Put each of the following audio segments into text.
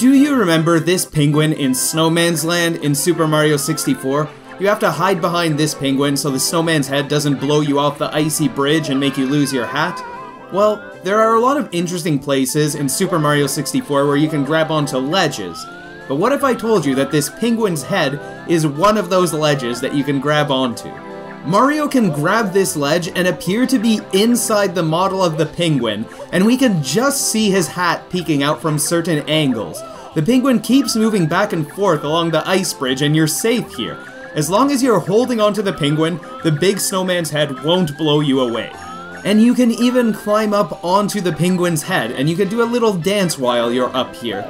Do you remember this penguin in Snowman's Land in Super Mario 64? You have to hide behind this penguin so the snowman's head doesn't blow you off the icy bridge and make you lose your hat. Well, there are a lot of interesting places in Super Mario 64 where you can grab onto ledges. But what if I told you that this penguin's head is one of those ledges that you can grab onto? Mario can grab this ledge and appear to be inside the model of the penguin, and we can just see his hat peeking out from certain angles. The penguin keeps moving back and forth along the ice bridge and you're safe here. As long as you're holding onto the penguin, the big snowman's head won't blow you away. And you can even climb up onto the penguin's head and you can do a little dance while you're up here.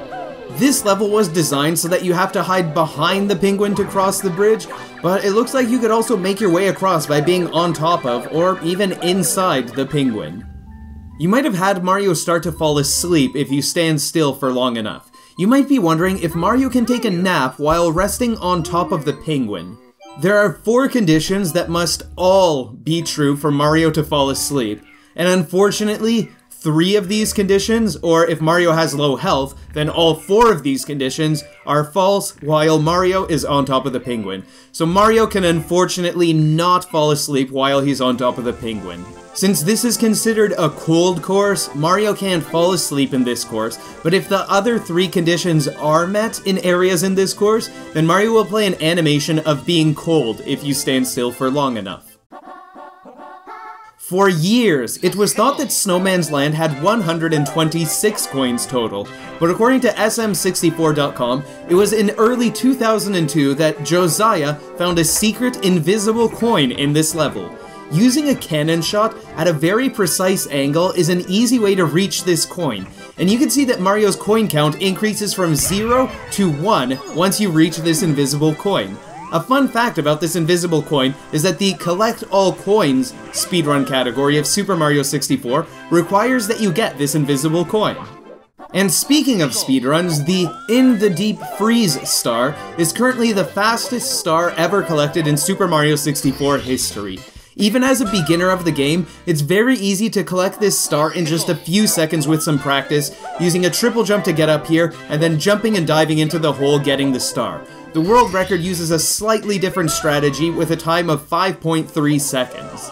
This level was designed so that you have to hide behind the penguin to cross the bridge, but it looks like you could also make your way across by being on top of, or even inside, the penguin. You might have had Mario start to fall asleep if you stand still for long enough. You might be wondering if Mario can take a nap while resting on top of the penguin. There are four conditions that must all be true for Mario to fall asleep, and unfortunately, three of these conditions, or if Mario has low health, then all four of these conditions are false while Mario is on top of the penguin. So Mario can unfortunately not fall asleep while he's on top of the penguin. Since this is considered a cold course, Mario can't fall asleep in this course, but if the other three conditions are met in areas in this course, then Mario will play an animation of being cold if you stand still for long enough. For years, it was thought that Snowman's Land had 126 coins total, but according to SM64.com, it was in early 2002 that Josiah found a secret invisible coin in this level. Using a cannon shot at a very precise angle is an easy way to reach this coin, and you can see that Mario's coin count increases from 0 to 1 once you reach this invisible coin. A fun fact about this invisible coin is that the Collect All Coins speedrun category of Super Mario 64 requires that you get this invisible coin. And speaking of speedruns, the In the Deep Freeze star is currently the fastest star ever collected in Super Mario 64 history. Even as a beginner of the game, it's very easy to collect this star in just a few seconds with some practice, using a triple jump to get up here, and then jumping and diving into the hole getting the star. The world record uses a slightly different strategy with a time of 5.3 seconds.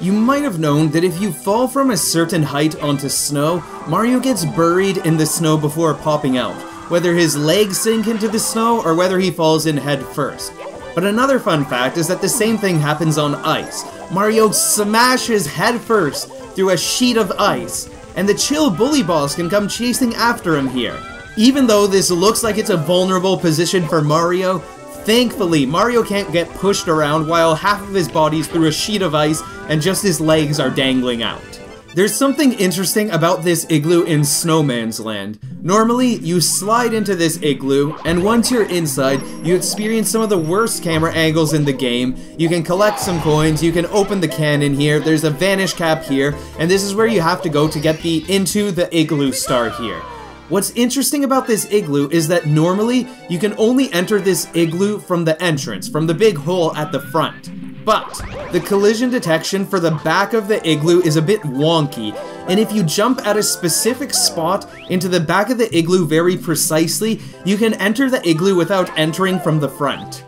You might have known that if you fall from a certain height onto snow, Mario gets buried in the snow before popping out, whether his legs sink into the snow or whether he falls in head first. But another fun fact is that the same thing happens on ice. Mario smashes head first through a sheet of ice, and the chill bully balls can come chasing after him here. Even though this looks like it's a vulnerable position for Mario, thankfully Mario can't get pushed around while half of his body's through a sheet of ice and just his legs are dangling out. There's something interesting about this igloo in Snowman's Land. Normally, you slide into this igloo, and once you're inside, you experience some of the worst camera angles in the game. You can collect some coins, you can open the cannon here, there's a vanish cap here, and this is where you have to go to get the Into the Igloo star here. What's interesting about this igloo is that normally you can only enter this igloo from the entrance, from the big hole at the front. But the collision detection for the back of the igloo is a bit wonky, and if you jump at a specific spot into the back of the igloo very precisely, you can enter the igloo without entering from the front.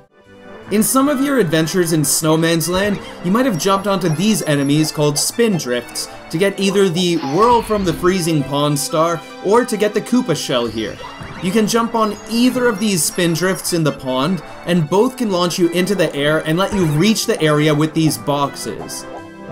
In some of your adventures in Snowman's Land, you might have jumped onto these enemies called Spindrifts to get either the Whirl from the Freezing Pond star or to get the Koopa shell here. You can jump on either of these spindrifts in the pond, and both can launch you into the air and let you reach the area with these boxes.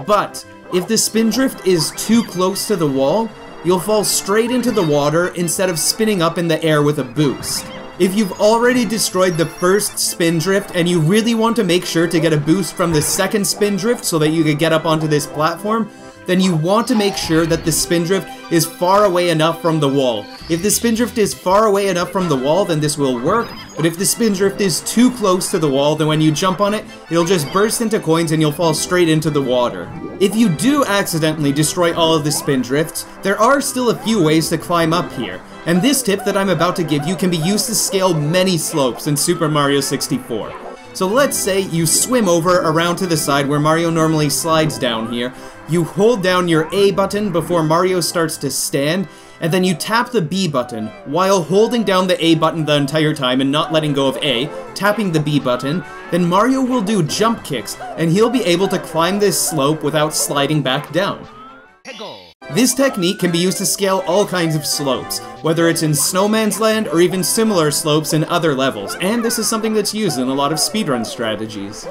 But, if the spindrift is too close to the wall, you'll fall straight into the water instead of spinning up in the air with a boost. If you've already destroyed the first spindrift and you really want to make sure to get a boost from the second spindrift so that you can get up onto this platform, then you want to make sure that the spindrift is far away enough from the wall. If the spindrift is far away enough from the wall, then this will work, but if the spindrift is too close to the wall, then when you jump on it, it'll just burst into coins and you'll fall straight into the water. If you do accidentally destroy all of the spindrifts, there are still a few ways to climb up here. And this tip that I'm about to give you can be used to scale many slopes in Super Mario 64. So let's say you swim over around to the side where Mario normally slides down here, you hold down your A button before Mario starts to stand, and then you tap the B button while holding down the A button the entire time and not letting go of A, tapping the B button, then Mario will do jump kicks and he'll be able to climb this slope without sliding back down. This technique can be used to scale all kinds of slopes, whether it's in Snowman's Land or even similar slopes in other levels, and this is something that's used in a lot of speedrun strategies.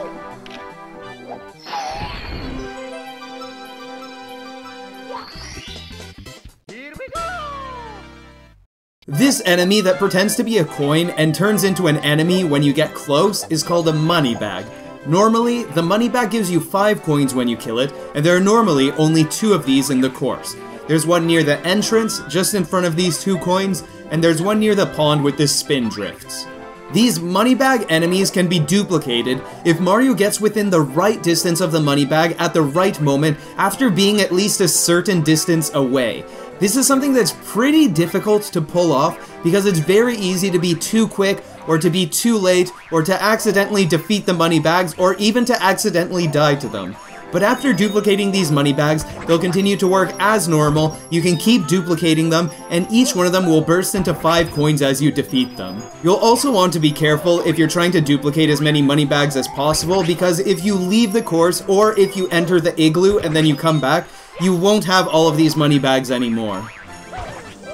This enemy that pretends to be a coin and turns into an enemy when you get close is called a money bag, Normally, the money bag gives you 5 coins when you kill it, and there are normally only 2 of these in the course. There's one near the entrance, just in front of these 2 coins, and there's one near the pond with the spindrifts. These money bag enemies can be duplicated if Mario gets within the right distance of the money bag at the right moment after being at least a certain distance away. This is something that's pretty difficult to pull off because it's very easy to be too quick or to be too late, or to accidentally defeat the money bags, or even to accidentally die to them. But after duplicating these money bags, they'll continue to work as normal, you can keep duplicating them, and each one of them will burst into 5 coins as you defeat them. You'll also want to be careful if you're trying to duplicate as many money bags as possible, because if you leave the course, or if you enter the igloo and then you come back, you won't have all of these money bags anymore.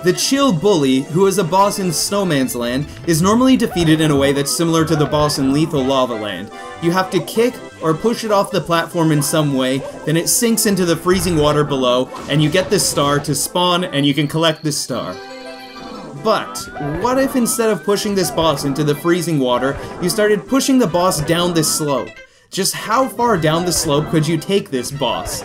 The Chill Bully, who is a boss in Snowman's Land, is normally defeated in a way that's similar to the boss in Lethal Lava Land. You have to kick or push it off the platform in some way, then it sinks into the freezing water below, and you get this star to spawn, and you can collect this star. But, what if instead of pushing this boss into the freezing water, you started pushing the boss down this slope? Just how far down the slope could you take this boss?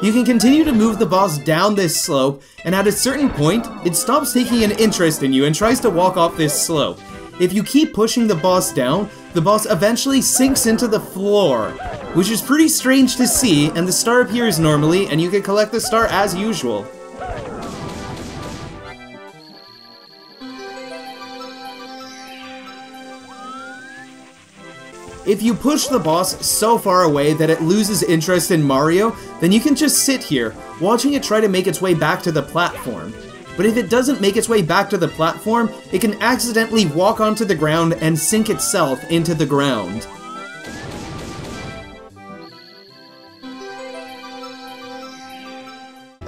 You can continue to move the boss down this slope, and at a certain point, it stops taking an interest in you and tries to walk off this slope. If you keep pushing the boss down, the boss eventually sinks into the floor, which is pretty strange to see, and the star appears normally, and you can collect the star as usual. If you push the boss so far away that it loses interest in Mario, then you can just sit here, watching it try to make its way back to the platform. But if it doesn't make its way back to the platform, it can accidentally walk onto the ground and sink itself into the ground.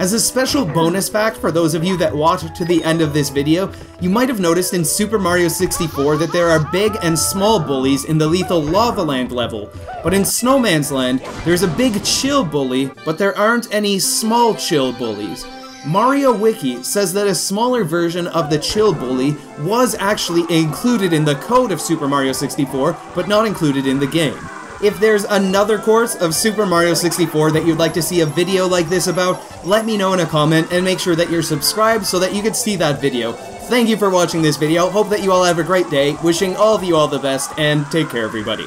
As a special bonus fact for those of you that watched to the end of this video, you might have noticed in Super Mario 64 that there are big and small bullies in the Lethal Lava Land level, but in Snowman's Land, there's a big chill bully, but there aren't any small chill bullies. Mario Wiki says that a smaller version of the Chill Bully was actually included in the code of Super Mario 64, but not included in the game. If there's another course of Super Mario 64 that you'd like to see a video like this about, let me know in a comment and make sure that you're subscribed so that you can see that video. Thank you for watching this video, hope that you all have a great day, wishing all of you all the best, and take care everybody.